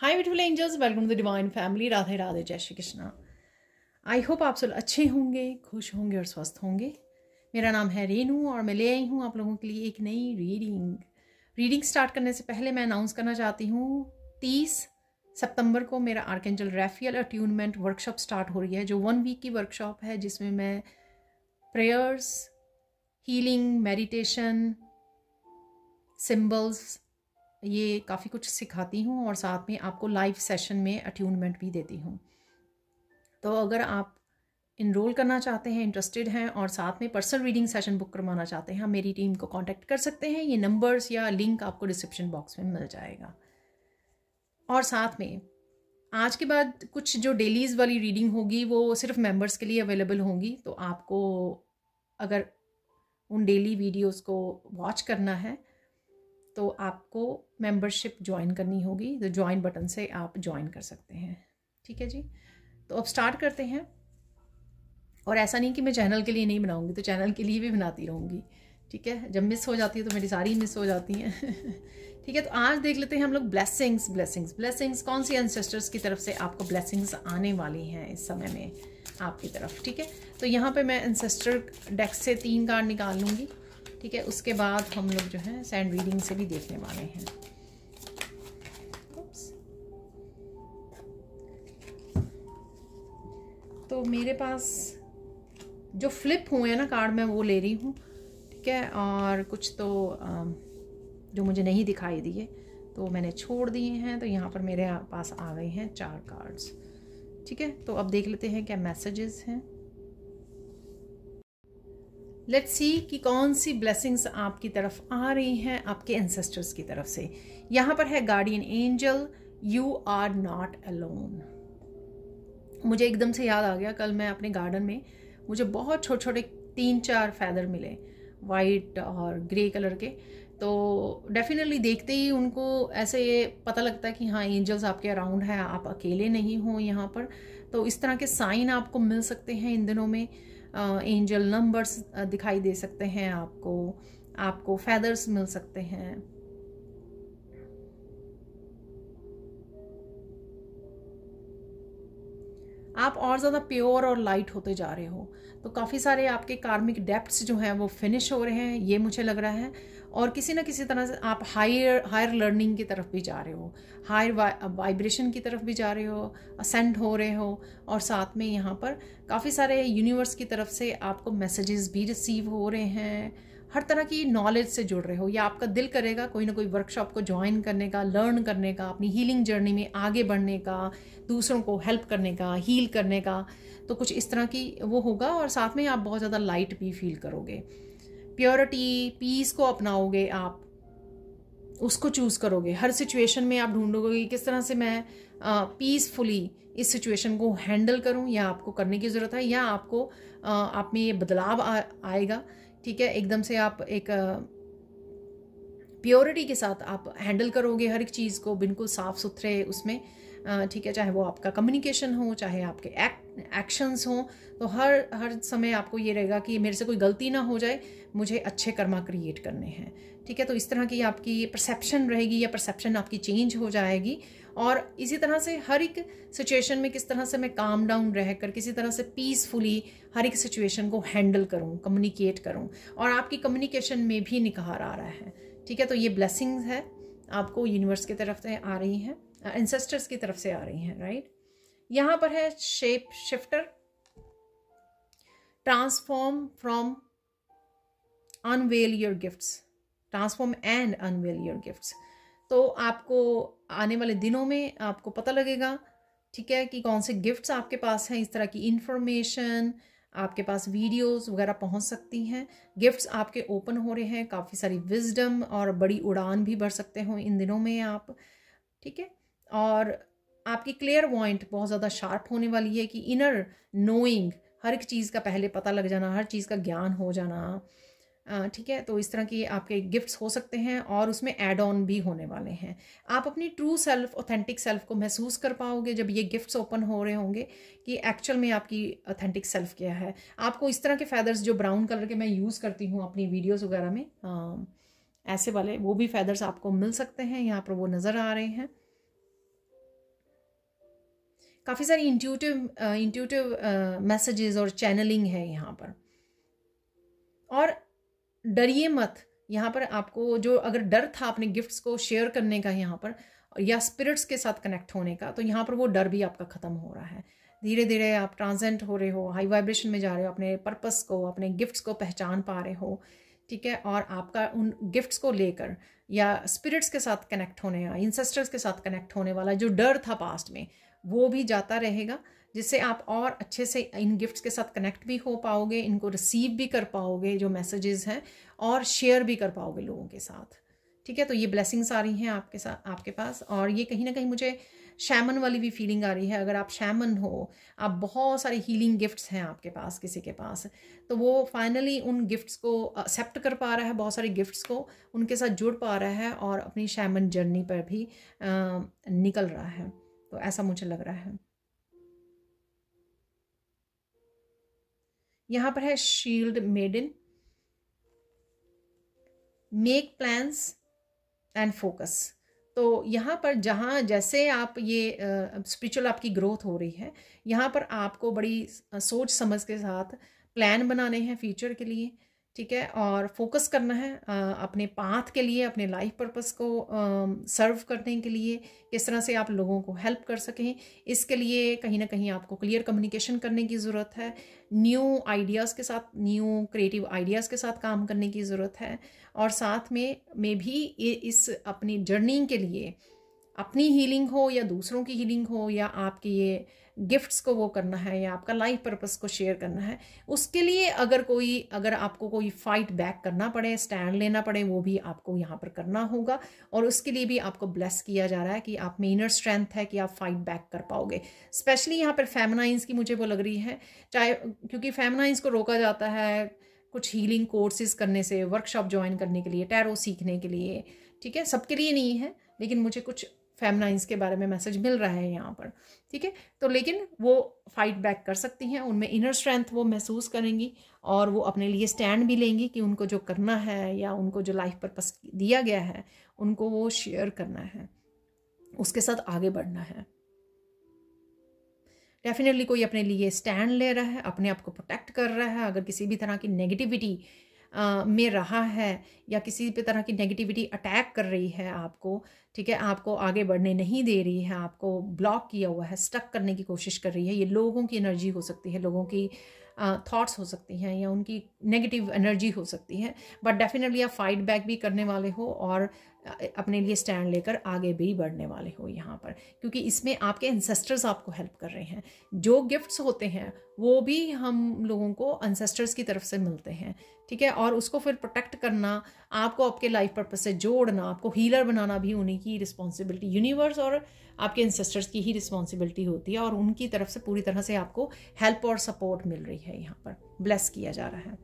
Hi beautiful angels welcome to the divine family Radhe Radhe जय Shri Krishna I hope आप सब अच्छे होंगे, खुश होंगे और स्वस्थ होंगे। मेरा नाम है रेनू और मैं ले आई हूँ आप लोगों के लिए एक नई रीडिंग रीडिंग स्टार्ट करने से पहले मैं अनाउंस करना चाहती हूँ, तीस सितंबर को मेरा Archangel Raphael attunement workshop start हो रही है, जो वन वीक की वर्कशॉप है, जिसमें मैं प्रेयर्स हीलिंग मेडिटेशन सिम्बल्स ये काफ़ी कुछ सिखाती हूँ और साथ में आपको लाइव सेशन में अट्यूनमेंट भी देती हूँ। तो अगर आप इनरोल करना चाहते हैं इंटरेस्टेड हैं और साथ में पर्सनल रीडिंग सेशन बुक करवाना चाहते हैं हम मेरी टीम को कांटेक्ट कर सकते हैं। ये नंबर्स या लिंक आपको डिस्क्रिप्शन बॉक्स में मिल जाएगा। और साथ में, आज के बाद कुछ जो डेलीज़ वाली रीडिंग होगी, वो सिर्फ़ मेंबर्स के लिए अवेलेबल होंगी। तो आपको अगर उन डेली वीडियोस को वॉच करना है तो आपको मेंबरशिप ज्वाइन करनी होगी। तो ज्वाइन बटन से आप ज्वाइन कर सकते हैं। ठीक है जी? तो अब स्टार्ट करते हैं। और ऐसा नहीं कि मैं चैनल के लिए नहीं बनाऊँगी तो चैनल के लिए भी बनाती रहूँगी। ठीक है? जब मिस हो जाती है तो मेरी सारी मिस हो जाती हैं। ठीक है तो आज देख लेते हैं हम लोग ब्लेसिंग्स ब्लेसिंग्स ब्लेसिंग्स कौन सी एंसेस्टर्स की तरफ़ से आपको ब्लेसिंग्स आने वाली हैं इस समय में? आपकी तरफ़। ठीक है? तो यहाँ पे मैं एंसेस्टर डेस्क से तीन कार्ड निकाल लूँगी। ठीक है, उसके बाद हम लोग जो है सैंड रीडिंग से भी देखने वाले हैं। तो मेरे पास जो फ्लिप हुए हैं ना कार्ड मैं, वो ले रही हूँ, ठीक है, और कुछ तो जो मुझे नहीं दिखाई दिए तो मैंने छोड़ दिए हैं तो यहाँ पर मेरे पास आ गए हैं चार कार्ड्स ठीक है? तो अब देख लेते हैं क्या मैसेजेस हैं। लेट्स सी कि कौन सी ब्लेसिंग्स आपकी तरफ़ आ रही हैं, आपके एंसेस्टर्स की तरफ़ से। यहाँ पर है guardian angel you are not alone मुझे एकदम से याद आ गया, कल मैं अपने गार्डन में मुझे बहुत छोटे छोटे तीन चार फैदर मिले वाइट और ग्रे कलर के। तो डेफिनेटली देखते ही उनको ऐसे पता लगता है कि हाँ एंजल्स आपके अराउंड है, आप अकेले नहीं हो यहाँ पर। तो इस तरह के साइन आपको मिल सकते हैं इन दिनों में। एंजल नंबर्स दिखाई दे सकते हैं आपको आपको फैदर्स मिल सकते हैं। आप और ज़्यादा प्योर और लाइट होते जा रहे हो। तो काफ़ी सारे आपके कार्मिक डेप्थ्स जो हैं, वो फिनिश हो रहे हैं, ये मुझे लग रहा है। और किसी ना किसी तरह से आप हायर हायर लर्निंग की तरफ़ भी जा रहे हो हायर वाइब्रेशन की तरफ़ भी जा रहे हो असेंड हो रहे हो और साथ में यहाँ पर काफ़ी सारे यूनिवर्स की तरफ़ से आपको मैसेजेस भी रिसीव हो रहे हैं। हर तरह की नॉलेज से जुड़ रहे हो। या आपका दिल करेगा कोई ना कोई वर्कशॉप को ज्वाइन करने का लर्न करने का, अपनी हीलिंग जर्नी में आगे बढ़ने का, दूसरों को हेल्प करने का हील करने का। तो कुछ इस तरह की वो होगा और साथ में आप बहुत ज़्यादा लाइट भी फील करोगे। प्योरिटी पीस को अपनाओगे आप उसको चूज़ करोगे। हर सिचुएशन में आप ढूंढोगे किस तरह से मैं पीसफुली इस सिचुएशन को हैंडल करूँ या आपको करने की ज़रूरत है या आपको आ, आप में ये बदलाव आ, आएगा। ठीक है? एकदम से आप एक प्योरिटी के साथ आप हैंडल करोगे हर एक चीज़ को बिल्कुल साफ़ सुथरे उसमें ठीक है? चाहे वो आपका कम्युनिकेशन हो चाहे आपके एक्शंस हों तो हर हर समय आपको ये रहेगा कि मेरे से कोई गलती ना हो जाए, मुझे अच्छे कर्मा क्रिएट करने हैं। ठीक है तो इस तरह की आपकी परसेप्शन रहेगी या परसेप्शन आपकी चेंज हो जाएगी और इसी तरह से हर एक सिचुएशन में किस तरह से मैं काम डाउन रहकर, किसी तरह से पीसफुली हर एक सिचुएशन को हैंडल करूँ कम्युनिकेट करूँ और आपकी कम्युनिकेशन में भी निखार आ रहा है। ठीक है तो ये ब्लेसिंग्स है, आपको यूनिवर्स की तरफ़ से आ रही हैं एंसेस्टर्स की तरफ़ से आ रही हैं राइट यहाँ पर है shape shifter transform from unveil your gifts transform and unveil your gifts तो आपको आने वाले दिनों में आपको पता लगेगा, ठीक है, कि कौन से गिफ्ट्स आपके पास हैं, इस तरह की इंफॉर्मेशन आपके पास वीडियोस वगैरह पहुँच सकती हैं। गिफ्ट्स आपके ओपन हो रहे हैं, काफ़ी सारी विजडम और बड़ी उड़ान भी भर सकते हो इन दिनों में आप, ठीक है? और आपकी क्लियर पॉइंट बहुत ज़्यादा शार्प होने वाली है कि इनर नोइंग हर एक चीज़ का पहले पता लग जाना हर चीज़ का ज्ञान हो जाना ठीक है? तो इस तरह की आपके गिफ्ट्स हो सकते हैं और उसमें एड ऑन भी होने वाले हैं। आप अपनी ट्रू सेल्फ ऑथेंटिक सेल्फ को महसूस कर पाओगे जब ये गिफ्ट्स ओपन हो रहे होंगे कि एक्चुअल में आपकी ऑथेंटिक सेल्फ क्या है। आपको इस तरह के फैदर्स जो ब्राउन कलर के मैं यूज़ करती हूँ अपनी वीडियोज़ वगैरह में आ, ऐसे वाले वो भी फैदर्स आपको मिल सकते हैं यहाँ पर वो नज़र आ रहे हैं। काफ़ी सारी इंट्यूटिव इंट्यूटिव मैसेजेस और चैनलिंग है यहाँ पर। और डरिए मत। यहाँ पर आपको जो अगर डर था अपने गिफ्ट्स को शेयर करने का यहाँ पर या स्पिरिट्स के साथ कनेक्ट होने का तो यहाँ पर वो डर भी आपका ख़त्म हो रहा है। धीरे धीरे आप ट्रांसेंट हो रहे हो हाई वाइब्रेशन में जा रहे हो, अपने पर्पस को, अपने गिफ्ट्स को पहचान पा रहे हो, ठीक है? और आपका उन गिफ्ट्स को लेकर या स्पिरिट्स के साथ कनेक्ट होने या इंसेस्टर्स के साथ कनेक्ट होने वाला जो डर था पास्ट में वो भी जाता रहेगा, जिससे आप और अच्छे से इन गिफ्ट्स के साथ कनेक्ट भी हो पाओगे, इनको रिसीव भी कर पाओगे, जो मैसेजेस हैं, और शेयर भी कर पाओगे लोगों के साथ। ठीक है? तो ये ब्लेसिंग्स आ रही हैं आपके साथ आपके पास, और ये कहीं ना कहीं मुझे शैमन वाली भी फीलिंग आ रही है। अगर आप शैमन हो, आप बहुत सारे हीलिंग गिफ्ट्स हैं आपके पास, किसी के पास तो वो फाइनली उन गिफ्ट्स को एक्सेप्ट कर पा रहा है, बहुत सारे गिफ्ट्स को उनके साथ जुड़ पा रहा है, और अपनी शैमन जर्नी पर भी निकल रहा है। तो ऐसा मुझे लग रहा है। यहाँ पर है shield made make plans and focus तो यहाँ पर जहाँ जैसे आप ये स्पिरिचुअल आपकी ग्रोथ हो रही है, यहाँ पर आपको बड़ी सोच समझ के साथ प्लान बनाने हैं फ्यूचर के लिए। ठीक है? और फोकस करना है अपने पाथ के लिए, अपने लाइफ पर्पस को सर्व करने के लिए, किस तरह से आप लोगों को हेल्प कर सकें। इसके लिए कहीं ना कहीं आपको क्लियर कम्युनिकेशन करने की ज़रूरत है। न्यू आइडियाज़ के साथ न्यू क्रिएटिव आइडियाज़ के साथ काम करने की ज़रूरत है। और साथ में में भी इस अपनी जर्नी के लिए, अपनी हीलिंग हो या दूसरों की हीलिंग हो या आपकी ये गिफ्ट्स को वो करना है या आपका लाइफ पर्पस को शेयर करना है, उसके लिए अगर कोई, अगर आपको कोई फाइट बैक करना पड़े स्टैंड लेना पड़े, वो भी आपको यहाँ पर करना होगा और उसके लिए भी आपको ब्लेस किया जा रहा है कि आप में इनर स्ट्रेंथ है कि आप फाइट बैक कर पाओगे। स्पेशली यहाँ पर फेमनाइंस की मुझे वो लग रही है, चाहे, क्योंकि फेमनाइंस को रोका जाता है कुछ हीलिंग कोर्सेज करने से वर्कशॉप ज्वाइन करने के लिए टैरो सीखने के लिए, ठीक है? सबके लिए नहीं है, लेकिन मुझे कुछ फेमनाइंस के बारे में मैसेज मिल रहा है यहाँ पर, ठीक है? तो लेकिन वो फाइट बैक कर सकती हैं, उनमें इनर स्ट्रेंथ वो महसूस करेंगी और वो अपने लिए स्टैंड भी लेंगी कि उनको जो करना है या उनको जो लाइफ पर्पस दिया गया है, उनको वो शेयर करना है, उसके साथ आगे बढ़ना है। डेफिनेटली कोई अपने लिए स्टैंड ले रहा है, अपने आप को प्रोटेक्ट कर रहा है, अगर किसी भी तरह की नेगेटिविटी में रहा है या किसी भी तरह की नेगेटिविटी अटैक कर रही है आपको, ठीक है? आपको आगे बढ़ने नहीं दे रही है, आपको ब्लॉक किया हुआ है स्टक करने की कोशिश कर रही है, ये लोगों की एनर्जी हो सकती है, लोगों की थॉट्स हो सकती हैं या उनकी नेगेटिव एनर्जी हो सकती है। बट डेफिनेटली आप फाइट बैक भी करने वाले हो और अपने लिए स्टैंड लेकर आगे भी बढ़ने वाले हो यहाँ पर। क्योंकि इसमें आपके इंसेस्टर्स आपको हेल्प कर रहे हैं। जो गिफ्ट्स होते हैं, वो भी हम लोगों को अनसेस्टर्स की तरफ़ से मिलते हैं। ठीक है? और उसको फिर प्रोटेक्ट करना, आपको आपके लाइफ पर्पज से जोड़ना, आपको हीलर बनाना भी उन्हीं की रिस्पॉन्सिबिलिटी यूनिवर्स और आपके इंसेस्टर्स की ही रिस्पॉन्सिबिलिटी होती है और उनकी तरफ़ से पूरी तरह से आपको हेल्प और सपोर्ट मिल रही है यहाँ पर। ब्लेस किया जा रहा है।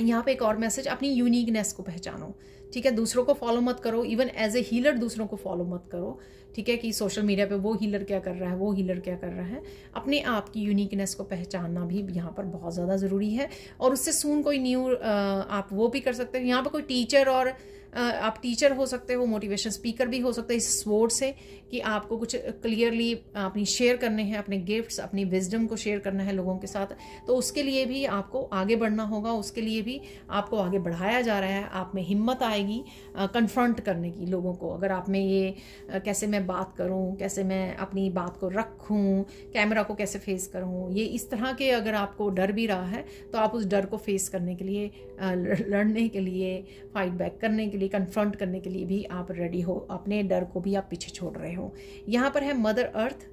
यहाँ पे एक और मैसेज अपनी यूनिकनेस को पहचानो। ठीक है? दूसरों को फॉलो मत करो। इवन एज ए हीलर दूसरों को फॉलो मत करो। ठीक है कि सोशल मीडिया पे वो हीलर क्या कर रहा है, वो हीलर क्या कर रहा है? अपने आप की यूनिकनेस को पहचानना भी यहाँ पर बहुत ज़्यादा ज़रूरी है। और उससे सुन कोई न्यू आप वो भी कर सकते हैं। यहाँ पर कोई टीचर और आप टीचर हो सकते हो मोटिवेशन स्पीकर भी हो सकते हैं, इस स्पोर्ट से कि आपको कुछ क्लियरली अपनी शेयर करने हैं, अपने गिफ्ट्स अपनी विजडम को शेयर करना है लोगों के साथ। तो उसके लिए भी आपको आगे बढ़ना होगा, उसके लिए भी आपको आगे बढ़ाया जा रहा है, आप में हिम्मत आएगी कन्फ्रंट करने की लोगों को। अगर आप में ये कैसे मैं बात करूँ, कैसे मैं अपनी बात को रखूँ कैमरा को कैसे फेस करूँ, ये इस तरह के अगर आपको डर भी रहा है तो आप उस डर को फेस करने के लिए लड़ने के लिए फाइट बैक करने के लिए कन्फ्रंट करने के लिए भी आप रेडी हो, अपने डर को भी आप पीछे छोड़ रहे हो। यहाँ पर है mother earth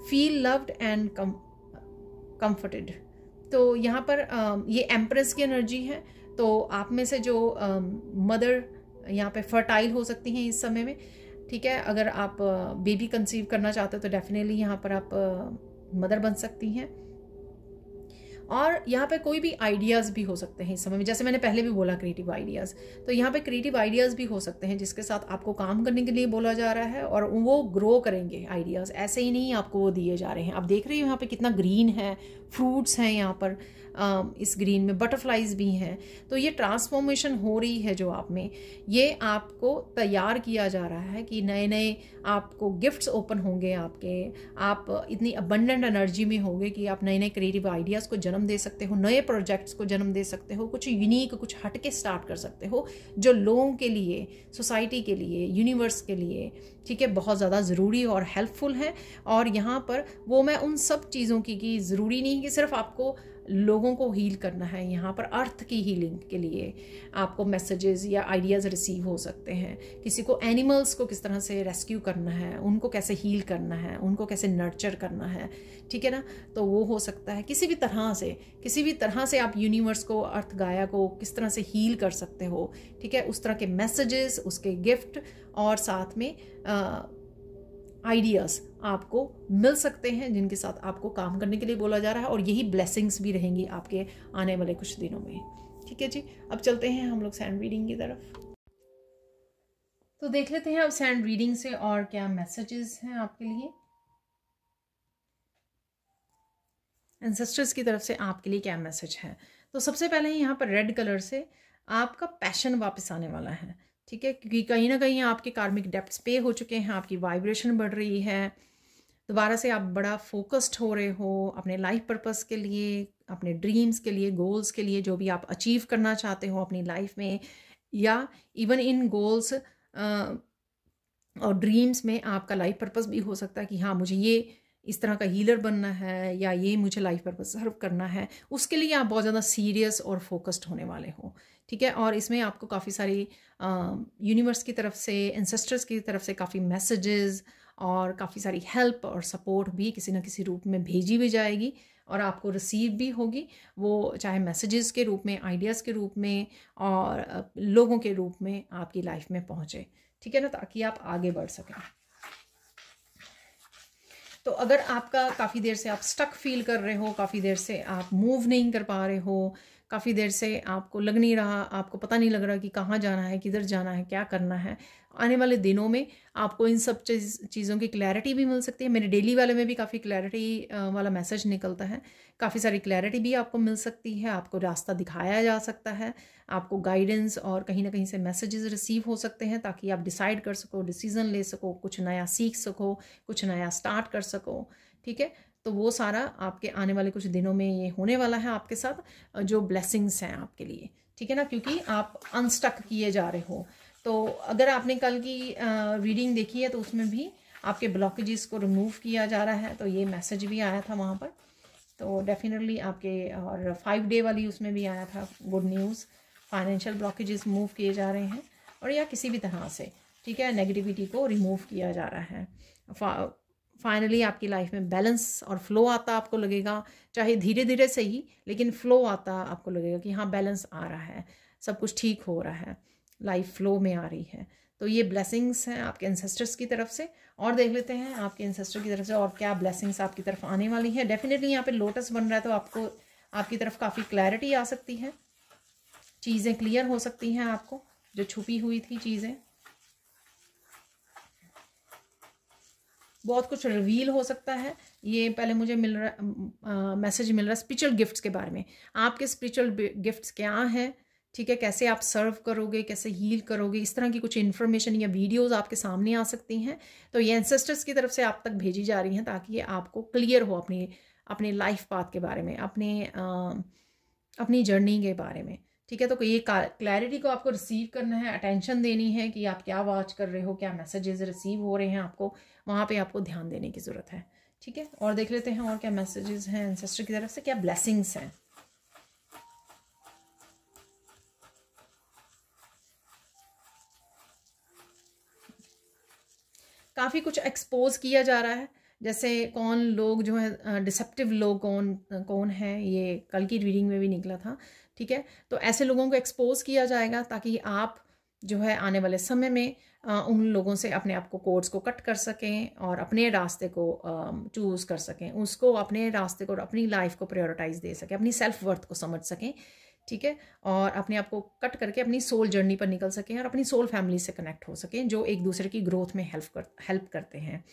feel loved and comforted तो यहाँ पर ये एम्प्रेस की एनर्जी है तो आप में से जो मदर यहाँ पे फर्टाइल हो सकती हैं इस समय में, ठीक है? अगर आप बेबी कंसीव करना चाहते हो तो डेफिनेटली यहाँ पर आप मदर बन सकती हैं। और यहाँ पे कोई भी आइडियाज़ भी हो सकते हैं इस समय में। जैसे मैंने पहले भी बोला क्रिएटिव आइडियाज़ तो यहाँ पे क्रिएटिव आइडियाज़ भी हो सकते हैं जिसके साथ आपको काम करने के लिए बोला जा रहा है और वो ग्रो करेंगे आइडियाज़ ऐसे ही नहीं आपको वो दिए जा रहे हैं। आप देख रहे हो यहाँ पे कितना ग्रीन है फ्रूट्स हैं यहाँ पर इस ग्रीन में, बटरफ्लाइज भी हैं। तो ये ट्रांसफॉर्मेशन हो रही है जो आप में, ये आपको तैयार किया जा रहा है कि नए नए आपको गिफ्ट्स ओपन होंगे आपके। आप इतनी अबंडेंट एनर्जी में होंगे कि आप नए नए क्रिएटिव आइडियाज़ को जन्म दे सकते हो, नए प्रोजेक्ट्स को जन्म दे सकते हो, कुछ यूनिक कुछ हटके स्टार्ट कर सकते हो, जो लोगों के लिए सोसाइटी के लिए यूनिवर्स के लिए, ठीक है, बहुत ज़्यादा ज़रूरी और हेल्पफुल है। और यहाँ पर वो मैं उन सब चीज़ों की, कि ज़रूरी नहीं कि सिर्फ़ आपको लोगों को हील करना है, यहाँ पर अर्थ की हीलिंग के लिए आपको मैसेजेस या आइडियाज़ रिसीव हो सकते हैं। किसी को एनिमल्स को किस तरह से रेस्क्यू करना है, उनको कैसे हील करना है, उनको कैसे नर्चर करना है, ठीक है ना? तो वो हो सकता है। किसी भी तरह से, किसी भी तरह से आप यूनिवर्स को, अर्थ गाया को किस तरह से हील कर सकते हो, ठीक है? उस तरह के मैसेजेस उसके गिफ्ट और साथ में आइडियाज़ आपको मिल सकते हैं जिनके साथ आपको काम करने के लिए बोला जा रहा है और यही ब्लेसिंग्स भी रहेंगी आपके आने वाले कुछ दिनों में। ठीक है जी, अब चलते हैं हम लोग सैंड रीडिंग की तरफ़। तो देख लेते हैं अब सैंड रीडिंग से और क्या मैसेजेस हैं आपके लिए। एंसेस्टर्स की तरफ़ से आपके लिए क्या मैसेज है? तो सबसे पहले यहाँ पर रेड कलर से आपका पैशन वापस आने वाला है। ठीक है? क्योंकि कहीं ना कहीं आपके कार्मिक डेप्थ्स पे हो चुके हैं, आपकी वाइब्रेशन बढ़ रही है। दोबारा से आप बड़ा फोकस्ड हो रहे हो अपने लाइफ पर्पस के लिए, अपने ड्रीम्स के लिए गोल्स के लिए, जो भी आप अचीव करना चाहते हो अपनी लाइफ में, या इवन इन गोल्स और ड्रीम्स में आपका लाइफ पर्पस भी हो सकता है कि हाँ मुझे ये इस तरह का हीलर बनना है, या ये मुझे लाइफ पर्पस सर्व करना है। उसके लिए आप बहुत ज़्यादा सीरियस और फोकस्ड होने वाले हो। ठीक है? और इसमें आपको काफ़ी सारी यूनिवर्स की तरफ़ से इंसेस्टर्स की तरफ़ से काफ़ी मैसेजेस और काफ़ी सारी हेल्प और सपोर्ट भी किसी न किसी रूप में भेजी भी जाएगी और आपको रिसीव भी होगी। वो चाहे मैसेजेस के रूप में आइडियाज़ के रूप में और लोगों के रूप में आपकी लाइफ में पहुँचे। ठीक है ना? ताकि आप आगे बढ़ सकें। तो अगर आपका काफ़ी देर से आप स्टक फील कर रहे हो, काफ़ी देर से आप मूव नहीं कर पा रहे हो काफ़ी देर से आपको लग नहीं रहा, आपको पता नहीं लग रहा कि कहाँ जाना है, किधर जाना है, क्या करना है। आने वाले दिनों में आपको इन सब चीज़, चीज़ों की क्लैरिटी भी मिल सकती है। मेरे डेली वाले में भी काफ़ी क्लैरिटी वाला मैसेज निकलता है। काफ़ी सारी क्लैरिटी भी आपको मिल सकती है, आपको रास्ता दिखाया जा सकता है, आपको गाइडेंस और कहीं ना कहीं से मैसेजेस रिसीव हो सकते हैं, ताकि आप डिसाइड कर सको डिसीज़न ले सको, कुछ नया सीख सको, कुछ नया स्टार्ट कर सको, ठीक है? तो वो सारा आपके आने वाले कुछ दिनों में ये होने वाला है आपके साथ जो ब्लेसिंग्स हैं आपके लिए। ठीक है ना? क्योंकि आप अनस्टक किए जा रहे हो। तो अगर आपने कल की रीडिंग देखी है तो उसमें भी आपके ब्लॉकेजेस को रिमूव किया जा रहा है। तो ये मैसेज भी आया था वहाँ पर। तो डेफिनेटली आपके, और फाइव डे वाली उसमें भी आया था good news financial blockages move किए जा रहे हैं, और या किसी भी तरह से। ठीक है? नेगेटिविटी को रिमूव किया जा रहा है। फाइनली आपकी लाइफ में बैलेंस और फ्लो आता आपको लगेगा, चाहे धीरे धीरे से ही लेकिन फ्लो आता आपको लगेगा कि हाँ बैलेंस आ रहा है, सब कुछ ठीक हो रहा है लाइफ फ्लो में आ रही है। तो ये ब्लेसिंग्स हैं आपके इंसेस्टर्स की तरफ़ से। और देख लेते हैं आपके इंसेस्टर की तरफ़ से और क्या ब्लेसिंग्स आपकी तरफ़ आने वाली है। डेफिनेटली यहाँ पे लोटस बन रहा है तो आपको, आपकी तरफ़ काफ़ी क्लैरिटी आ सकती है। चीज़ें क्लियर हो सकती हैं आपको, जो छुपी हुई थी चीज़ें। बहुत कुछ रिवील हो सकता है। ये पहले मुझे मिल रहा मैसेज मिल रहा है स्पिरिचुअल गिफ्ट्स के बारे में। आपके स्पिरिचुअल गिफ्ट्स क्या हैं? ठीक है कैसे आप सर्व करोगे कैसे हील करोगे? इस तरह की कुछ इन्फॉर्मेशन या वीडियोस आपके सामने आ सकती हैं। तो ये एंसेस्टर्स की तरफ़ से आप तक भेजी जा रही हैं ताकि ये आपको क्लियर हो अपनी अपने लाइफ पाथ के बारे में अपने आ, अपनी जर्नी के बारे में। ठीक है तो ये क्लैरिटी को आपको रिसीव करना है अटेंशन देनी है कि आप क्या वॉच कर रहे हो क्या मैसेजेस रिसीव हो रहे हैं आपको। वहाँ पे आपको ध्यान देने की ज़रूरत है। ठीक है? और देख लेते हैं और क्या मैसेजेस हैं एंसेस्टर की तरफ़ से, क्या ब्लेसिंग्स हैं। काफ़ी कुछ एक्सपोज किया जा रहा है। जैसे कौन लोग जो है डिसेप्टिव लोग कौन कौन है, ये कल की रीडिंग में भी निकला था। ठीक है? तो ऐसे लोगों को एक्सपोज किया जाएगा ताकि आप जो है आने वाले समय में उन लोगों से अपने आप को कोर्स को कट कर सकें और अपने रास्ते को चूज़ कर सकें। उसको अपने रास्ते को अपनी लाइफ को प्रायोरिटाइज दे सकें, अपनी सेल्फ वर्थ को समझ सकें, ठीक है? और अपने आप को कट करके अपनी सोल जर्नी पर निकल सकें और अपनी सोल फैमिली से कनेक्ट हो सकें, जो एक दूसरे की ग्रोथ में हेल्प कर हेल्प करते हैं।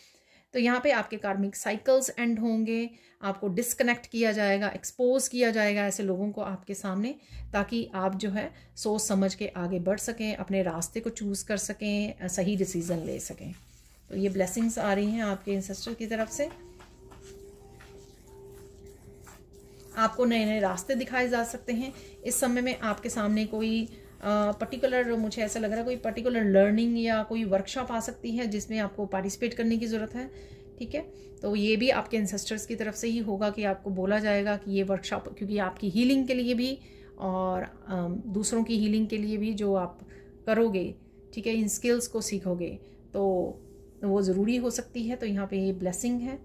तो यहाँ पे आपके कार्मिक साइकिल्स एंड होंगे, आपको डिसकनेक्ट किया जाएगा एक्सपोज किया जाएगा ऐसे लोगों को आपके सामने, ताकि आप जो है सोच समझ के आगे बढ़ सकें, अपने रास्ते को चूज़ कर सकें सही डिसीज़न ले सकें। तो ये ब्लेसिंग्स आ रही हैं आपके इंसेस्टर की तरफ़ से। आपको नए नए रास्ते दिखाए जा सकते हैं। इस समय में आपके सामने कोई पर्टिकुलर uh, मुझे ऐसा लग रहा है कोई पर्टिकुलर लर्निंग या कोई वर्कशॉप आ सकती है जिसमें आपको पार्टिसिपेट करने की ज़रूरत है ठीक है? तो ये भी आपके इंसेस्टर्स की तरफ़ से ही होगा कि आपको बोला जाएगा कि ये वर्कशॉप क्योंकि आपकी हीलिंग के लिए भी और दूसरों की हीलिंग के लिए भी जो आप करोगे ठीक है? इन स्किल्स को सीखोगे तो वो ज़रूरी हो सकती है तो यहाँ पे ये ब्लेसिंग है।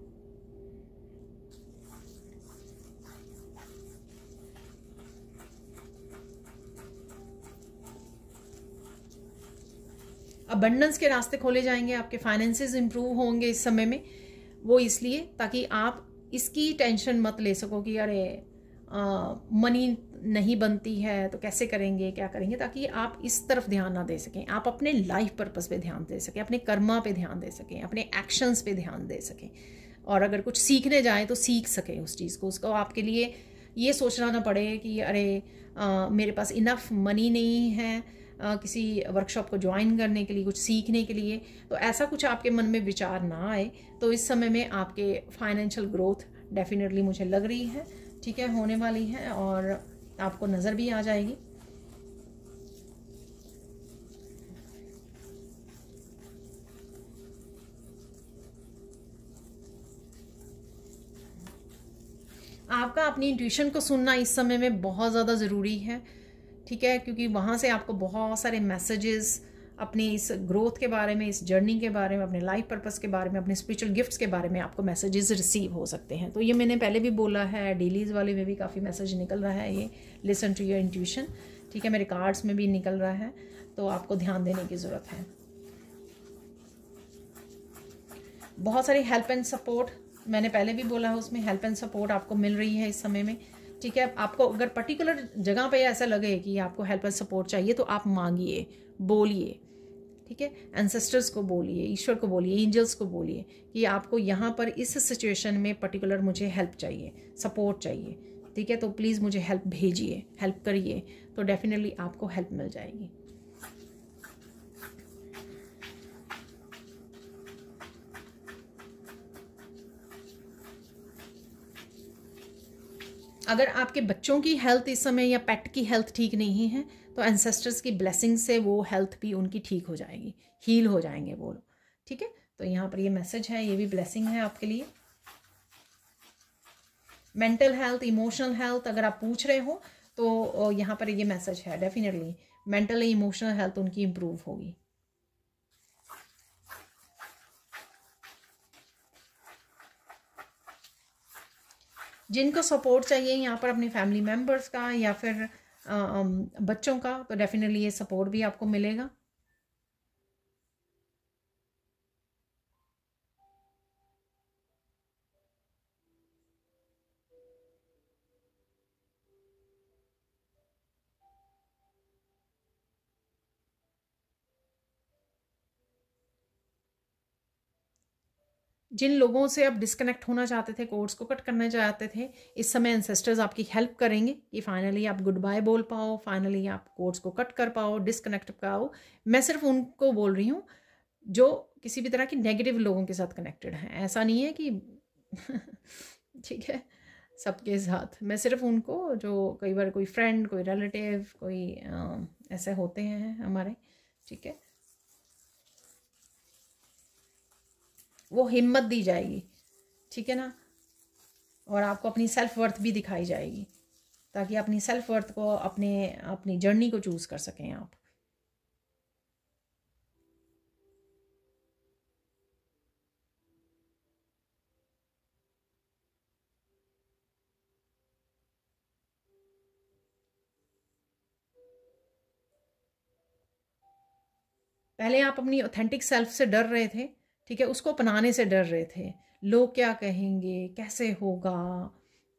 अबंडेंस के रास्ते खोले जाएँगे आपके फाइनेंसेस इंप्रूव होंगे इस समय में। वो इसलिए ताकि आप इसकी टेंशन मत ले सको कि अरे मनी नहीं बनती है तो कैसे करेंगे क्या करेंगे? ताकि आप इस तरफ़ ध्यान ना दे सकें। आप अपने लाइफ पर्पस पे ध्यान दे सकें अपने कर्मा पे ध्यान दे सकें अपने एक्शंस पे ध्यान दे सकें। और अगर कुछ सीखने जाएँ तो सीख सकें उस चीज़ को उसको आपके लिए ये सोचना ना पड़े कि अरे आ, मेरे पास इनफ मनी नहीं है किसी वर्कशॉप को ज्वाइन करने के लिए, कुछ सीखने के लिए तो ऐसा कुछ आपके मन में विचार ना आए तो इस समय में आपके फाइनेंशियल ग्रोथ डेफिनेटली मुझे लग रही है, ठीक है, होने वाली है और आपको नज़र भी आ जाएगी। आपका अपनी इंट्यूशन को सुनना इस समय में बहुत ज़्यादा ज़रूरी है। ठीक है? क्योंकि वहाँ से आपको बहुत सारे मैसेजेस अपनी इस ग्रोथ के बारे में, इस जर्नी के बारे में, अपने लाइफ पर्पस के बारे में, अपने स्पिरिचुअल गिफ्ट्स के बारे में आपको मैसेजेस रिसीव हो सकते हैं। तो ये मैंने पहले भी बोला है डेलीज़ वाले में भी काफ़ी मैसेज निकल रहा है ये। लिसन टू योर इंट्यूशन ठीक है? मेरे कार्ड्स में भी निकल रहा है तो आपको ध्यान देने की ज़रूरत है। बहुत सारी हेल्प एंड सपोर्ट मैंने पहले भी बोला है, उसमें हेल्प एंड सपोर्ट आपको मिल रही है इस समय में। ठीक है, आपको अगर पर्टिकुलर जगह पे ऐसा लगे कि आपको हेल्प एंड सपोर्ट चाहिए तो आप मांगिए, बोलिए, ठीक है? एंसेस्टर्स को बोलिए, ईश्वर को बोलिए एंजल्स को बोलिए कि आपको यहाँ पर इस सिचुएशन में पर्टिकुलर मुझे हेल्प चाहिए सपोर्ट चाहिए, ठीक है? तो प्लीज़ मुझे हेल्प भेजिए हेल्प करिए तो डेफिनेटली आपको हेल्प मिल जाएगी। अगर आपके बच्चों की हेल्थ इस समय या पेट की हेल्थ ठीक नहीं है तो एंसेस्टर्स की ब्लेसिंग से वो हेल्थ भी उनकी ठीक हो जाएगी हील हो जाएँगे वो लोग, ठीक है? तो यहाँ पर ये मैसेज है, ये भी ब्लेसिंग है आपके लिए। मेंटल हेल्थ इमोशनल हेल्थ अगर आप पूछ रहे हो तो यहाँ पर ये मैसेज है डेफिनेटली मेंटल इमोशनल हेल्थ उनकी इम्प्रूव होगी। जिनको सपोर्ट चाहिए यहाँ पर अपनी फैमिली मेंबर्स का या फिर बच्चों का तो डेफिनेटली ये सपोर्ट भी आपको मिलेगा। जिन लोगों से आप डिस्कनेक्ट होना चाहते थे कोर्स को कट करना चाहते थे, इस समय एंसेस्टर्स आपकी हेल्प करेंगे कि फाइनली आप गुड बाय बोल पाओ फाइनली आप कोर्स को कट कर पाओ डिस्कनेक्ट पाओ। मैं सिर्फ़ उनको बोल रही हूँ, जो किसी भी तरह की नेगेटिव लोगों के साथ कनेक्टेड हैं। ऐसा नहीं है कि ठीक है, सबके साथ। मैं सिर्फ़ उनको, जो कई बार कोई फ्रेंड कोई रिलेटिव कोई ऐसे होते हैं हमारे, ठीक है? वो हिम्मत दी जाएगी, ठीक है ना? और आपको अपनी सेल्फ वर्थ भी दिखाई जाएगी, ताकि अपनी सेल्फ वर्थ को अपने, अपनी जर्नी को चूज़ कर सकें आप। पहले आप अपनी ऑथेंटिक सेल्फ से डर रहे थे ठीक है, उसको अपनाने से डर रहे थे। लोग क्या कहेंगे? कैसे होगा?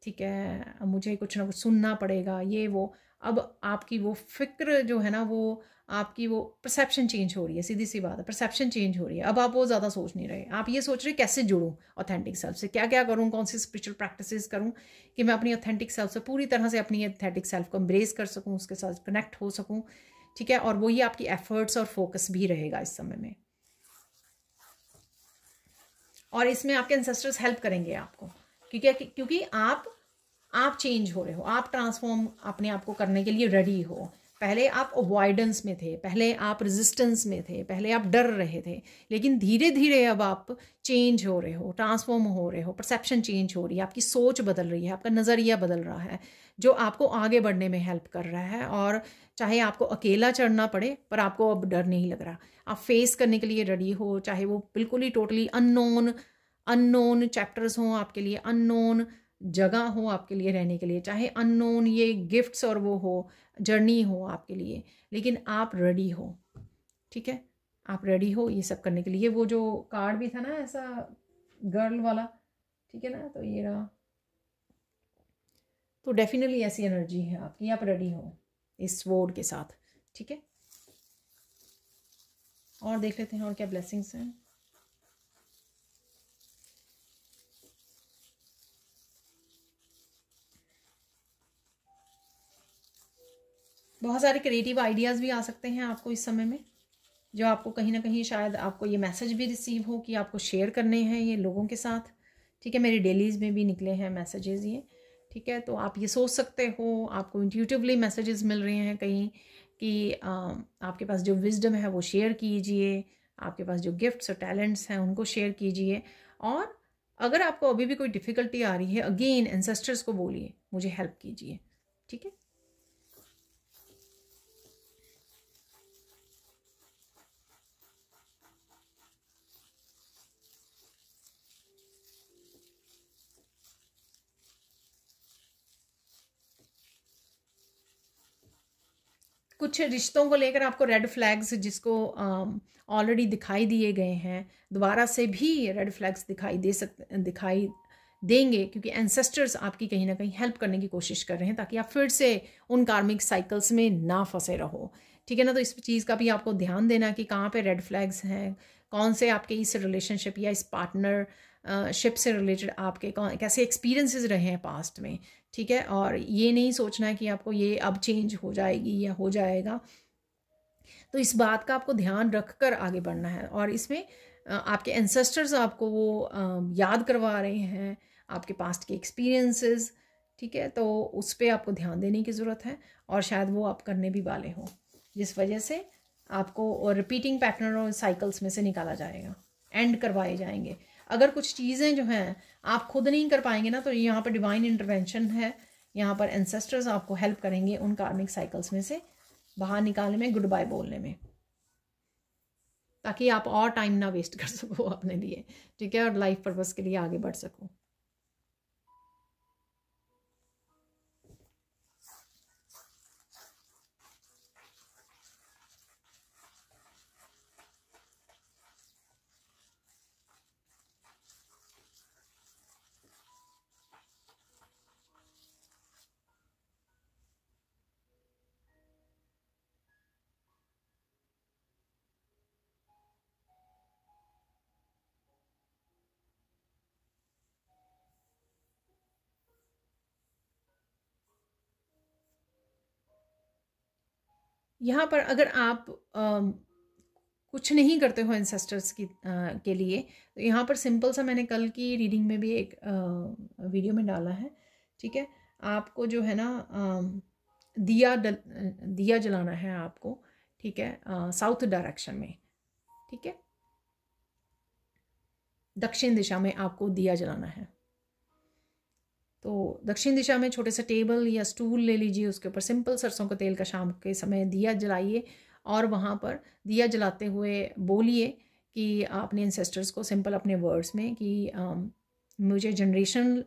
ठीक है मुझे कुछ ना कुछ सुनना पड़ेगा, ये वो। अब आपकी वो फ़िक्र जो है ना, वो आपकी वो परसेप्शन चेंज हो रही है, सीधी सी बात है परसेप्शन चेंज हो रही है। अब आप वो ज़्यादा सोच नहीं रहे। आप ये सोच रहे कैसे जुड़ूँ ऑथेंटिक सेल्फ से? क्या क्या करूँ? कौन सी स्पिरिचुअल प्रैक्टिस करूँ कि मैं अपनी ऑथेंटिक सेल्फ से पूरी तरह से अपनी ऑथेंटिक सेल्फ को एम्ब्रेस कर सकूँ, उसके साथ कनेक्ट हो सकूँ? ठीक है, और वही आपकी एफर्ट्स और फोकस भी रहेगा इस समय में। और इसमें आपके एंसेस्टर्स हेल्प करेंगे आपको। क्योंकि क्योंकि आप आप चेंज हो रहे हो। आप ट्रांसफॉर्म अपने आप को करने के लिए रेडी हो। पहले आप अवॉइडेंस में थे, पहले आप रेजिस्टेंस में थे, पहले आप डर रहे थे, लेकिन धीरे धीरे अब आप चेंज हो रहे हो ट्रांसफॉर्म हो रहे हो परसेप्शन चेंज हो रही है, आपकी सोच बदल रही है, आपका नज़रिया बदल रहा है, जो आपको आगे बढ़ने में हेल्प कर रहा है, और चाहे आपको अकेला चढ़ना पड़े, पर आपको अब डर नहीं लग रहा। आप फेस करने के लिए रेडी हो, चाहे वो बिल्कुल ही टोटली अननोन अननोन चैप्टर्स हों आपके लिए अननोन जगह हो आपके लिए रहने के लिए, चाहे अननोन ये गिफ्ट्स और वो हो जर्नी हो आपके लिए, लेकिन आप रेडी हो, ठीक है? आप रेडी हो ये सब करने के लिए। वो जो कार्ड भी था ना ऐसा गर्ल वाला, ठीक है ना? तो ये रहा। तो डेफिनेटली ऐसी एनर्जी है आपकी, आप रेडी हो इस वोड के साथ, ठीक है? और देख लेते हैं और क्या ब्लेसिंग्स हैं। बहुत सारे क्रिएटिव आइडियाज़ भी आ सकते हैं आपको इस समय में जो आपको कहीं ना कहीं शायद आपको ये मैसेज भी रिसीव हो कि आपको शेयर करने हैं ये लोगों के साथ। ठीक है मेरे डेलीज़ में भी निकले हैं मैसेजेस ये। ठीक है तो आप ये सोच सकते हो आपको इंट्यूटिवली मैसेजेस मिल रहे हैं कहीं कि आ, आपके पास जो विजडम है वो शेयर कीजिए आपके पास जो गिफ्ट्स और टैलेंट्स हैं उनको शेयर कीजिए। और अगर आपको अभी भी कोई डिफ़िकल्टी आ रही है अगेन एंसेस्टर्स को बोलिए मुझे हेल्प कीजिए। ठीक है? कुछ रिश्तों को लेकर आपको रेड फ्लैग्स जिसको ऑलरेडी दिखाई दिए गए हैं, दोबारा से भी रेड फ्लैग्स दिखाई दे सकते दिखाई देंगे, क्योंकि एंसेस्टर्स आपकी कहीं ना कहीं हेल्प करने की कोशिश कर रहे हैं, ताकि आप फिर से उन कार्मिक साइकिल्स में ना फंसे रहो। ठीक है ना? तो इस चीज़ का भी आपको ध्यान देना कि कहाँ पे रेड फ्लैग्स हैं, कौन से आपके इस रिलेशनशिप या इस पार्टनर शिप से रिलेटेड आपके कौन, कैसे एक्सपीरियंसेस रहे हैं पास्ट में, ठीक है? और ये नहीं सोचना है कि आपको ये अब चेंज हो जाएगी या हो जाएगा। तो इस बात का आपको ध्यान रख कर आगे बढ़ना है और इसमें आपके एंसेस्टर्स आपको वो याद करवा रहे हैं, आपके पास्ट के एक्सपीरियंसेस ठीक है? तो उस पर आपको ध्यान देने की ज़रूरत है और शायद वो आप करने भी वाले हो, जिस वजह से आपको रिपीटिंग पैटर्न और साइकिल्स में से निकाला जाएगा एंड करवाए जाएँगे। अगर कुछ चीज़ें जो हैं आप खुद नहीं कर पाएँगे ना तो यहाँ पर डिवाइन इंटरवेंशन है। यहाँ पर एंसेस्टर्स आपको हेल्प करेंगे उन कार्मिक साइकिल्स में से बाहर निकालने में गुड बाय बोलने में। ताकि आप और टाइम ना वेस्ट कर सको अपने लिए, ठीक है? और लाइफ पर्पज़ के लिए आगे बढ़ सको। यहाँ पर अगर आप आ, कुछ नहीं करते हो एंसेस्टर्स की आ, के लिए तो यहाँ पर सिंपल सा मैंने कल की रीडिंग में भी एक आ, वीडियो में डाला है ठीक है? आपको जो है ना आ, दिया डल, दिया जलाना है आपको ठीक है? साउथ डायरेक्शन में ठीक है? दक्षिण दिशा में आपको दिया जलाना है। तो दक्षिण दिशा में छोटे से टेबल या स्टूल ले लीजिए उसके ऊपर सिंपल सरसों का तेल का शाम के समय दिया जलाइए और वहाँ पर दिया जलाते हुए बोलिए कि आपने इंसेस्टर्स को सिंपल अपने वर्ड्स में कि आ, मुझे जनरेशन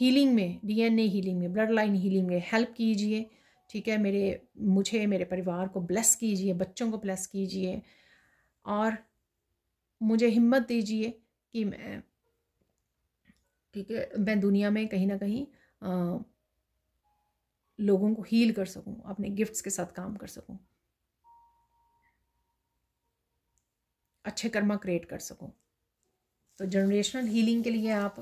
हीलिंग में डीएनए हीलिंग में ब्लड लाइन हीलिंग में हेल्प कीजिए ठीक है? मेरे मुझे मेरे परिवार को ब्लेस कीजिए बच्चों को ब्लेस कीजिए और मुझे हिम्मत दीजिए कि मैं ठीक है मैं दुनिया में कहीं ना कहीं आ, लोगों को हील कर सकूँ अपने गिफ्ट्स के साथ काम कर सकूँ। अच्छे कर्मा क्रिएट कर सकूँ। तो जनरेशनल हीलिंग के लिए आप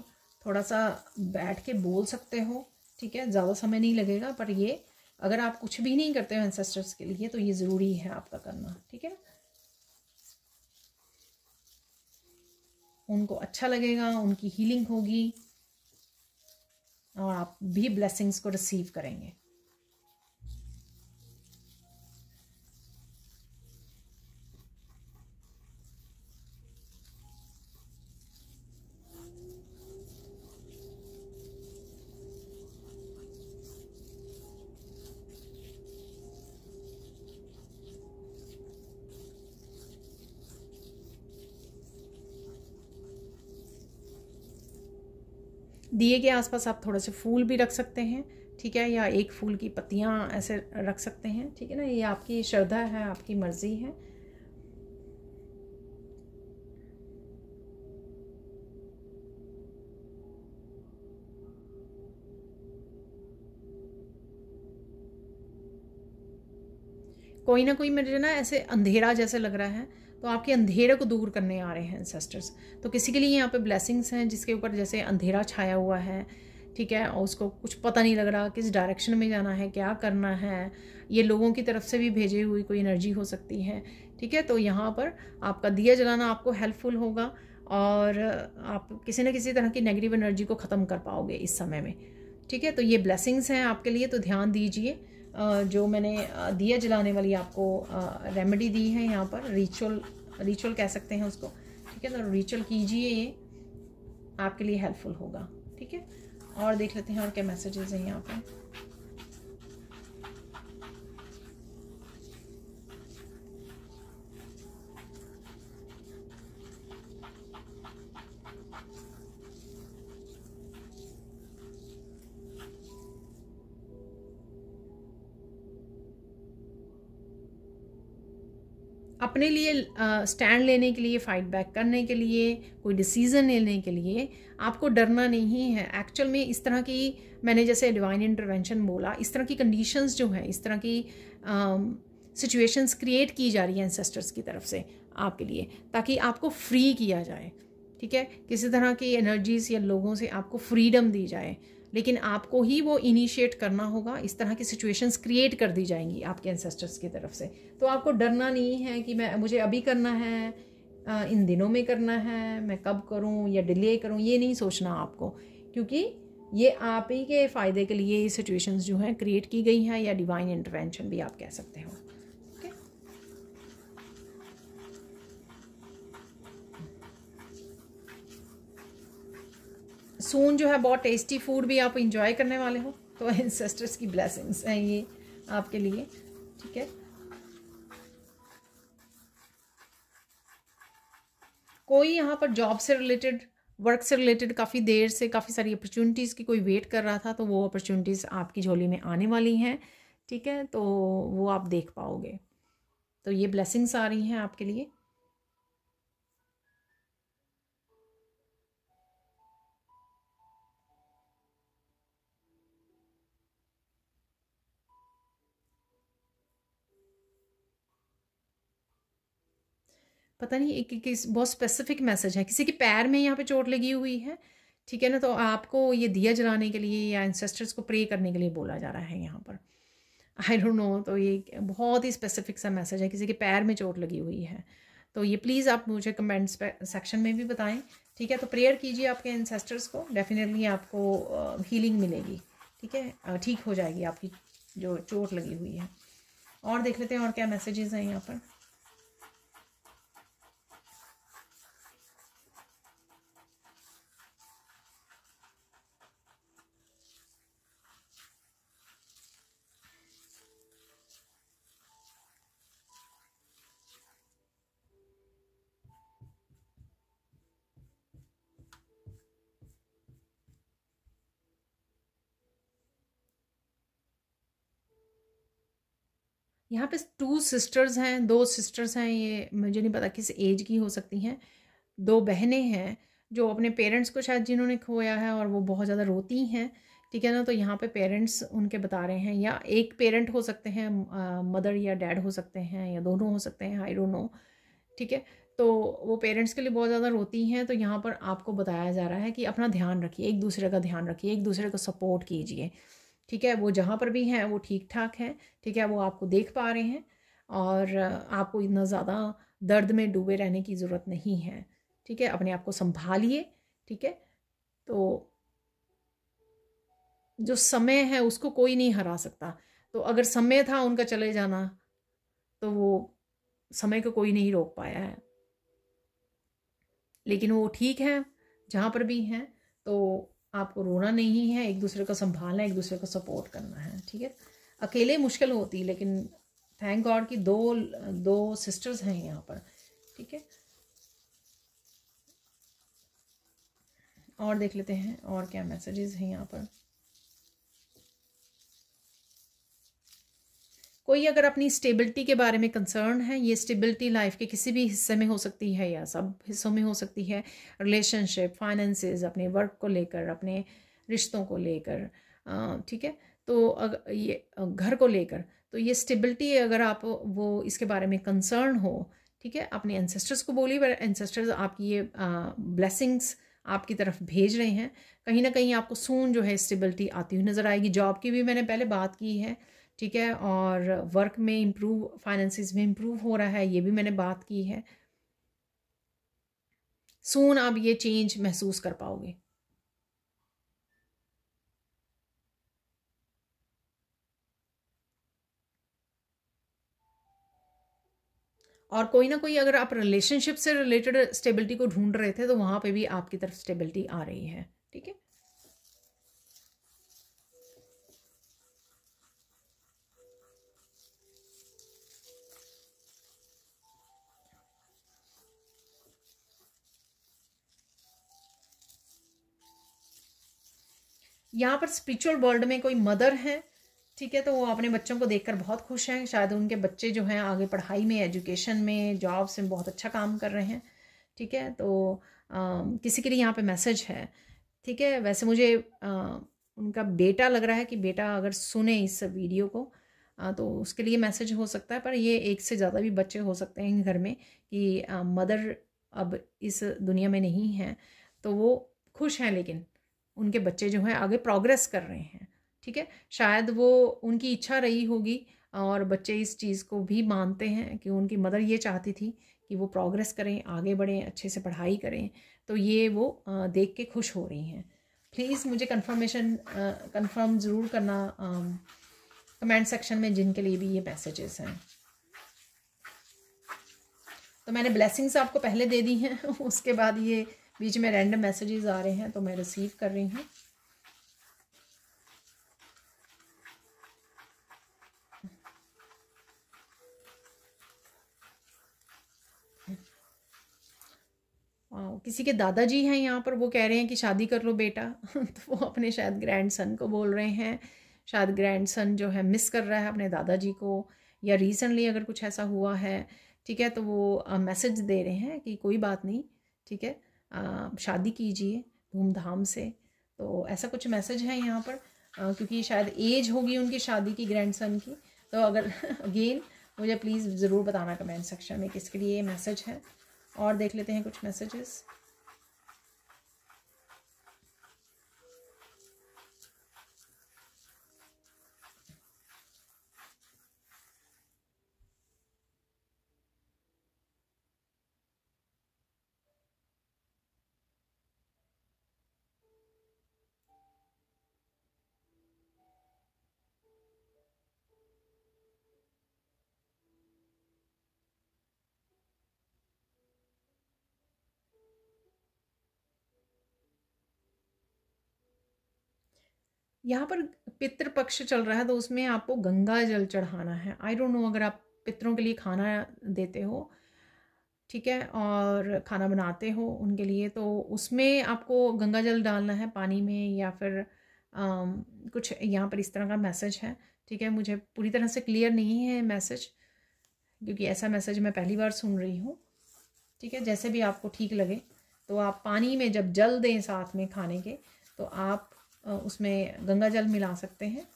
थोड़ा सा बैठ के बोल सकते हो ठीक है? ज़्यादा समय नहीं लगेगा पर ये अगर आप कुछ भी नहीं करते हो एंसेस्टर्स के लिए तो ये ज़रूरी है आपका करना ठीक है? उनको अच्छा लगेगा उनकी हीलिंग होगी और आप भी ब्लेसिंग्स को रिसीव करेंगे। दिए के आसपास आप थोड़े से फूल भी रख सकते हैं, ठीक है? या एक फूल की पत्तियाँ ऐसे रख सकते हैं, ठीक है ना? ये आपकी श्रद्धा है, आपकी मर्ज़ी है। कोई ना कोई मेरे ना ऐसे अंधेरा जैसे लग रहा है तो आपके अंधेरे को दूर करने आ रहे हैं एंसेस्टर्स तो किसी के लिए यहाँ पे ब्लेसिंग्स हैं, जिसके ऊपर जैसे अंधेरा छाया हुआ है, ठीक है, और उसको कुछ पता नहीं लग रहा किस डायरेक्शन में जाना है, क्या करना है, ये लोगों की तरफ़ से भी भेजे हुई कोई एनर्जी हो सकती है, ठीक है? तो यहाँ पर आपका दिया जलाना आपको हेल्पफुल होगा और आप किसी न किसी तरह की नेगेटिव एनर्जी को ख़त्म कर पाओगे इस समय में, ठीक है? तो ये ब्लेसिंग्स हैं आपके लिए तो ध्यान दीजिए। जो मैंने दिया जलाने वाली आपको रेमेडी दी है यहाँ पर रिचुअल रिचुअल कह सकते हैं उसको, ठीक है? तो रिचुअल कीजिए ये, आपके लिए हेल्पफुल होगा, ठीक है? और देख लेते हैं और क्या मैसेजेस हैं यहाँ पर अपने लिए स्टैंड लेने के लिए फ़ाइट बैक करने के लिए, कोई डिसीज़न लेने के लिए आपको डरना नहीं है। एक्चुअल में इस तरह की, मैंने जैसे डिवाइन इंटरवेंशन बोला, इस तरह की कंडीशंस जो हैं, इस तरह की सिचुएशंस क्रिएट की जा रही हैं एंसेस्टर्स की तरफ़ से आपके लिए, ताकि आपको फ्री किया जाए। ठीक है? किसी तरह की एनर्जीज या लोगों से आपको फ्रीडम दी जाए। लेकिन आपको ही वो इनिशिएट करना होगा। इस तरह की सिचुएशंस क्रिएट कर दी जाएँगी आपके एंसेस्टर्स की तरफ़ से। तो आपको डरना नहीं है कि मैं, मुझे अभी करना है इन दिनों में करना है, मैं कब करूँ या डिले करूँ, ये नहीं सोचना आपको। क्योंकि ये आप ही के फ़ायदे के लिए ये सिचुएशंस जो हैं क्रिएट की गई हैं या डिवाइन इंटरवेंशन भी आप कह सकते हो। सून जो है बहुत टेस्टी फ़ूड भी आप इंजॉय करने वाले हो। तो इंसेस्टर्स की ब्लेसिंग्स हैं ये आपके लिए, ठीक है? कोई यहाँ पर जॉब से रिलेटेड वर्क से रिलेटेड काफ़ी देर से काफ़ी सारी अपॉर्चुनिटीज़ की कोई वेट कर रहा था तो वो अपॉर्चुनिटीज़ आपकी झोली में आने वाली हैं, ठीक है? तो वो आप देख पाओगे। तो ये ब्लेसिंग्स आ रही हैं आपके लिए। पता नहीं एक, एक बहुत स्पेसिफिक मैसेज है। किसी के पैर में यहाँ पे चोट लगी हुई है ठीक है ना? तो आपको ये दिया जलाने के लिए या इंसेस्टर्स को प्रे करने के लिए बोला जा रहा है यहाँ पर। आई डोंट नो तो ये बहुत ही स्पेसिफिक सा मैसेज है। किसी के पैर में चोट लगी हुई है। तो ये प्लीज़ आप मुझे कमेंट्स सेक्शन में भी बताएँ ठीक है? तो प्रेयर कीजिए आपके इंसेस्टर्स को। डेफिनेटली आपको हीलिंग मिलेगी ठीक है? ठीक हो जाएगी आपकी जो चोट लगी हुई है। और देख लेते हैं और क्या मैसेजेस हैं यहाँ पर। यहाँ पे टू सिस्टर्स हैं, दो सिस्टर्स हैं, ये मुझे नहीं पता किस एज की हो सकती हैं। दो बहनें हैं जो अपने पेरेंट्स को शायद जिन्होंने खोया है और वो बहुत ज़्यादा रोती हैं, ठीक है ना? तो यहाँ पे पेरेंट्स उनके बता रहे हैं, या एक पेरेंट हो सकते हैं मदर या डैड हो सकते हैं, या दोनों हो सकते हैं आई डोंट नो ठीक है? तो वो पेरेंट्स के लिए बहुत ज़्यादा रोती हैं तो यहाँ पर आपको बताया जा रहा है कि अपना ध्यान रखिए, एक दूसरे का ध्यान रखिए, एक दूसरे को सपोर्ट कीजिए। ठीक है? वो जहाँ पर भी हैं, वो ठीक ठाक हैं, ठीक है? वो आपको देख पा रहे हैं और आपको इतना ज़्यादा दर्द में डूबे रहने की ज़रूरत नहीं है, ठीक है? अपने आप को संभालिए, ठीक है? तो जो समय है, उसको कोई नहीं हरा सकता। तो अगर समय था उनका चले जाना तो वो समय को कोई नहीं रोक पाया है। लेकिन वो ठीक है, जहाँ पर भी हैं तो आपको रोना नहीं है, एक दूसरे को संभालना है एक दूसरे को सपोर्ट करना है, ठीक है? अकेले मुश्किल होती, लेकिन थैंक गॉड कि दो दो सिस्टर्स हैं यहाँ पर, ठीक है? और देख लेते हैं, और क्या मैसेजेस हैं यहाँ पर? कोई अगर अपनी स्टेबिलिटी के बारे में कंसर्न है, ये स्टेबिलिटी लाइफ के किसी भी हिस्से में हो सकती है या सब हिस्सों में हो सकती है। रिलेशनशिप फाइनेंसेस अपने वर्क को लेकर, अपने रिश्तों को लेकर ठीक है? तो अगर ये घर को लेकर तो ये स्टेबिलिटी अगर आप वो इसके बारे में कंसर्न हो, ठीक है? अपने एंसेस्टर्स को बोलिए पर एंसेस्टर्स आपकी ये ब्लेसिंग्स आपकी तरफ़ भेज रहे हैं। कहीं ना कहीं आपको सून जो है स्टेबिलिटी आती हुई नज़र आएगी। जॉब की भी मैंने पहले बात की है। ठीक है? और वर्क में इम्प्रूव फाइनेंसिस में इम्प्रूव हो रहा है, ये भी मैंने बात की है। सून आप ये चेंज महसूस कर पाओगे। और कोई ना कोई अगर आप रिलेशनशिप से रिलेटेड स्टेबिलिटी को ढूंढ रहे थे तो वहाँ पे भी आपकी तरफ़ स्टेबिलिटी आ रही है, ठीक है? यहाँ पर स्पिरिचुअल वर्ल्ड में कोई मदर है ठीक है तो वो अपने बच्चों को देखकर बहुत खुश हैं। शायद उनके बच्चे जो हैं आगे पढ़ाई में एजुकेशन में जॉब्स में बहुत अच्छा काम कर रहे हैं ठीक है? तो आ, किसी के लिए यहाँ पे मैसेज है ठीक है? वैसे मुझे आ, उनका बेटा लग रहा है कि बेटा अगर सुने इस वीडियो को आ, तो उसके लिए मैसेज हो सकता है पर ये एक से ज़्यादा भी बच्चे हो सकते हैं घर में कि आ, मदर अब इस दुनिया में नहीं है तो वो खुश हैं लेकिन। उनके बच्चे जो हैं आगे प्रोग्रेस कर रहे हैं, ठीक है? शायद वो उनकी इच्छा रही होगी और बच्चे इस चीज़ को भी मानते हैं कि उनकी मदर ये चाहती थी कि वो प्रोग्रेस करें, आगे बढ़ें, अच्छे से पढ़ाई करें तो ये वो देख के खुश हो रही हैं। प्लीज़ मुझे कंफर्मेशन कंफर्म ज़रूर करना कमेंट सेक्शन में जिनके लिए भी ये मैसेजेस हैं। तो मैंने ब्लेसिंग्स आपको पहले दे दी हैं, उसके बाद ये बीच में रैंडम मैसेजेस आ रहे हैं तो मैं रिसीव कर रही हूँ। किसी के दादाजी हैं यहाँ पर, वो कह रहे हैं कि शादी कर लो बेटा। तो वो अपने शायद ग्रैंड सन को बोल रहे हैं। शायद ग्रैंड सन जो है मिस कर रहा है अपने दादाजी को, या रिसेंटली अगर कुछ ऐसा हुआ है, ठीक है तो वो मैसेज दे रहे हैं कि कोई बात नहीं, ठीक है। शादी कीजिए धूमधाम से। तो ऐसा कुछ मैसेज है यहाँ पर? क्योंकि शायद एज होगी उनकी शादी की ग्रैंडसन की। तो अगर अगेन मुझे प्लीज़ ज़रूर बताना कमेंट सेक्शन में किसके लिए ये मैसेज है। और देख लेते हैं कुछ मैसेजेस यहाँ पर पितृपक्ष चल रहा है तो उसमें आपको गंगा जल चढ़ाना है। आई डोंट नो अगर आप पितरों के लिए खाना देते हो ठीक है और खाना बनाते हो उनके लिए तो उसमें आपको गंगा जल डालना है पानी में या फिर आ, कुछ यहाँ पर इस तरह का मैसेज है ठीक है। मुझे पूरी तरह से क्लियर नहीं है मैसेज क्योंकि ऐसा मैसेज मैं पहली बार सुन रही हूँ ठीक है। जैसे भी आपको ठीक लगे तो आप पानी में जब जल दें साथ में खाने के तो आप उसमें गंगा जल मिला सकते हैं।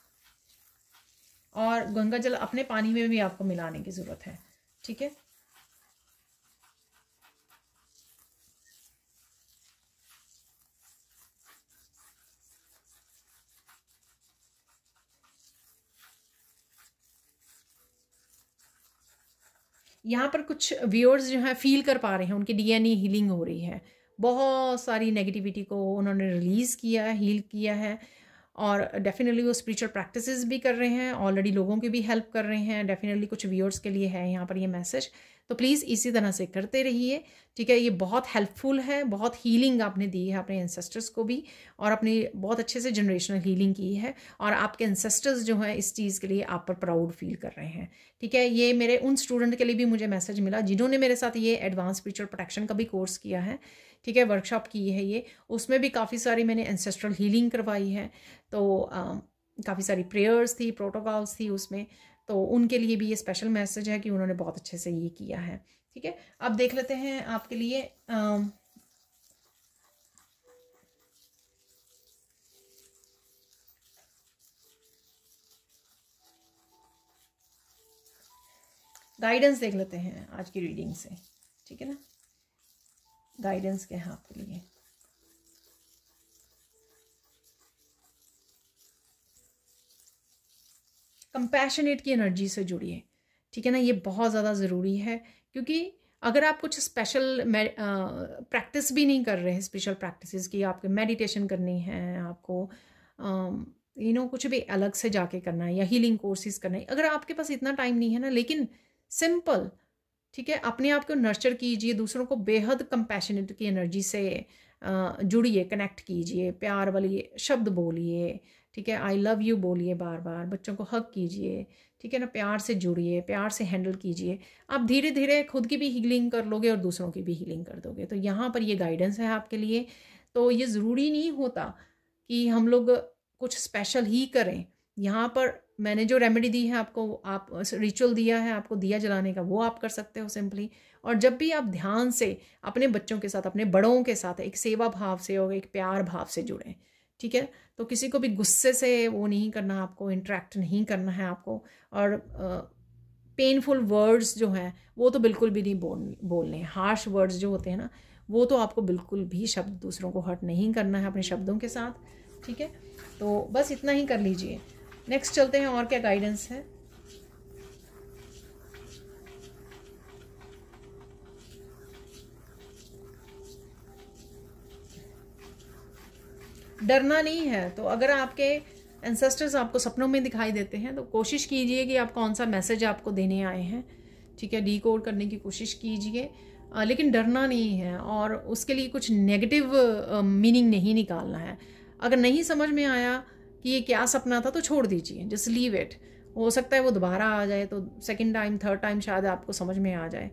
और गंगा जल अपने पानी में भी आपको मिलाने की ज़रूरत है, ठीक है? यहाँ पर कुछ व्यूअर्स जो हैं फील कर पा रहे हैं, उनकी डीएनए हीलिंग हो रही है। बहुत सारी नेगेटिविटी को उन्होंने रिलीज़ किया है हील किया है और डेफिनेटली वो स्पिरिचुअल प्रैक्टिसेस भी कर रहे हैं ऑलरेडी लोगों की भी हेल्प कर रहे हैं डेफिनेटली कुछ व्यूअर्स के लिए है यहाँ पर ये मैसेज तो प्लीज़ इसी तरह से करते रहिए। ठीक है, ये बहुत हेल्पफुल है, बहुत हीलिंग आपने दी है अपने इंसेस्टर्स को भी और अपनी बहुत अच्छे से जनरेशनल हीलिंग की है और आपके इंसेस्टर्स जो हैं इस चीज़ के लिए आप पर प्राउड फील कर रहे हैं। ठीक है, ये मेरे उन स्टूडेंट के लिए भी मुझे मैसेज मिला जिन्होंने मेरे साथ ये एडवांस स्पिरिचुअल प्रोटेक्शन का भी कोर्स किया है। ठीक है वर्कशॉप की है ये। उसमें भी काफ़ी सारी मैंने एंसेस्ट्रल हीलिंग करवाई है। तो काफ़ी सारी प्रेयर्स थी प्रोटोकॉल्स थी उसमें। तो उनके लिए भी ये स्पेशल मैसेज है कि उन्होंने बहुत अच्छे से ये किया है। ठीक है? अब देख लेते हैं आपके लिए आ, गाइडेंस देख लेते हैं आज की रीडिंग से। ठीक है ना? गाइडेंस के हैं आपके लिए? कंपैशनेट की एनर्जी से जुड़िए। ठीक है ना? ये बहुत ज़्यादा ज़रूरी है, क्योंकि अगर आप कुछ स्पेशल प्रैक्टिस भी नहीं कर रहे हैं स्पेशल प्रैक्टिसेस की आपके मेडिटेशन करनी है, आपको यू नो कुछ भी अलग से जाके करना है या हीलिंग कोर्सेज करना है, अगर आपके पास इतना टाइम नहीं है ना, लेकिन सिंपल ठीक है? अपने आप को नर्चर कीजिए, दूसरों को बेहद कंपैशनेट की एनर्जी से जुड़िए कनेक्ट कीजिए, प्यार वाली शब्द बोलिए ठीक है? आई लव यू बोलिए बार बार बच्चों को हक कीजिए। ठीक है ना? प्यार से जुड़िए, प्यार से हैंडल कीजिए। आप धीरे धीरे खुद की भी हीलिंग कर लोगे और दूसरों की भी हीलिंग कर दोगे। तो यहाँ पर ये गाइडेंस है आपके लिए। तो ये ज़रूरी नहीं होता कि हम लोग कुछ स्पेशल ही करें। यहाँ पर मैंने जो रेमेडी दी है आपको, आप रिचुअल दिया है आपको दिया जलाने का, वो आप कर सकते हो सिंपली और जब भी आप ध्यान से अपने बच्चों के साथ, अपने बड़ों के साथ एक सेवा भाव से और एक प्यार भाव से जुड़ें ठीक है? तो किसी को भी गुस्से से वो नहीं करना आपको इंट्रैक्ट नहीं करना है आपको। और पेनफुल uh, वर्ड्स जो हैं वो तो बिल्कुल भी नहीं बोल बोलने हार्श वर्ड्स जो होते हैं ना वो तो आपको बिल्कुल भी शब्द दूसरों को हर्ट नहीं करना है अपने शब्दों के साथ ठीक है? तो बस इतना ही कर लीजिए। नेक्स्ट चलते हैं और क्या गाइडेंस है? डरना नहीं है। तो अगर आपके एंसेस्टर्स आपको सपनों में दिखाई देते हैं तो कोशिश कीजिए कि आप कौन सा मैसेज आपको देने आए हैं। ठीक है डी कोड करने की कोशिश कीजिए। लेकिन डरना नहीं है और उसके लिए कुछ नेगेटिव मीनिंग नहीं निकालना है। अगर नहीं समझ में आया कि ये क्या सपना था तो छोड़ दीजिए। जस्ट लीव इट हो सकता है वो दोबारा आ जाए तो सेकेंड टाइम थर्ड टाइम शायद आपको समझ में आ जाए।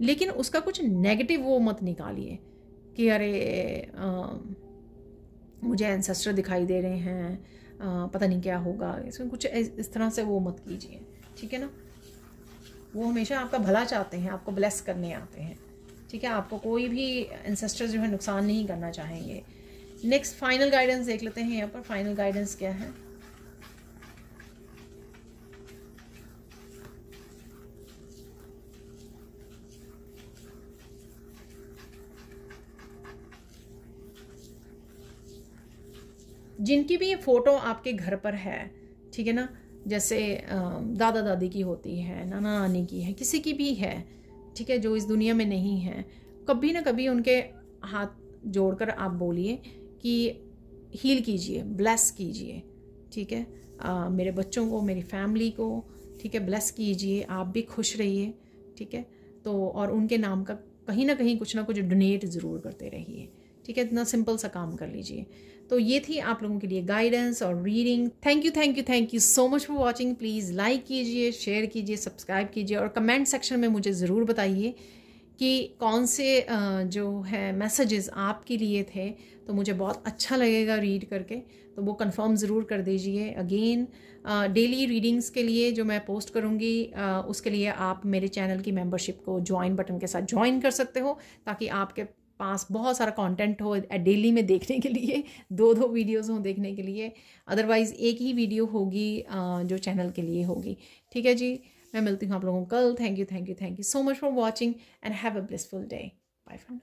लेकिन उसका कुछ नेगेटिव वो मत निकालिए कि अरे आ, मुझे एंसेस्टर दिखाई दे रहे हैं आ, पता नहीं क्या होगा। इसमें कुछ इस तरह से वो मत कीजिए ठीक है ना? वो हमेशा आपका भला चाहते हैं आपको ब्लेस करने आते हैं ठीक है? आपको कोई भी एंसेस्टर जो है नुकसान नहीं करना चाहेंगे। नेक्स्ट फाइनल गाइडेंस देख लेते हैं। यहाँ पर फाइनल गाइडेंस क्या है? जिनकी भी फ़ोटो आपके घर पर है ठीक है ना? जैसे दादा दादी की होती है नाना नानी की है किसी की भी है ठीक है जो इस दुनिया में नहीं है कभी ना कभी उनके हाथ जोड़कर आप बोलिए कि हील कीजिए ब्लेस कीजिए ठीक है? आ, मेरे बच्चों को मेरी फैमिली को ठीक है ब्लेस कीजिए आप भी खुश रहिए ठीक है? तो और उनके नाम का कहीं ना कहीं कुछ ना कुछ डोनेट ज़रूर करते रहिए ठीक है? इतना सिंपल सा काम कर लीजिए। तो ये थी आप लोगों के लिए गाइडेंस और reading thank you thank you thank you so much for watching please like कीजिए शेयर कीजिए सब्सक्राइब कीजिए और कमेंट सेक्शन में मुझे ज़रूर बताइए कि कौन से जो है मैसेजेस आपके लिए थे। तो मुझे बहुत अच्छा लगेगा रीड करके। तो वो कंफर्म ज़रूर कर दीजिए। अगेन डेली रीडिंग्स के लिए जो मैं पोस्ट करूँगी उसके लिए आप मेरे चैनल की मेंबरशिप को ज्वाइन बटन के साथ ज्वाइन कर सकते हो, ताकि आपके पास बहुत सारा कंटेंट हो डेली में देखने के लिए दो दो वीडियोस हों देखने के लिए। अदरवाइज़ एक ही वीडियो होगी जो चैनल के लिए होगी। ठीक है जी? मैं मिलती हूँ आप लोगों को कल। Thank you thank you thank you so much for watching and have a blissful day bye friend